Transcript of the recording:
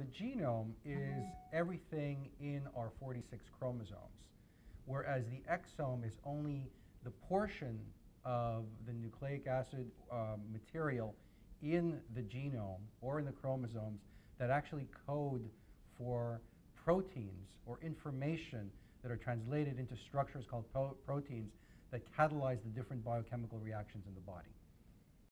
The genome is everything in our 46 chromosomes, whereas the exome is only the portion of the nucleic acid uh, material in the genome or in the chromosomes that actually code for proteins or information that are translated into structures called pro proteins that catalyze the different biochemical reactions in the body.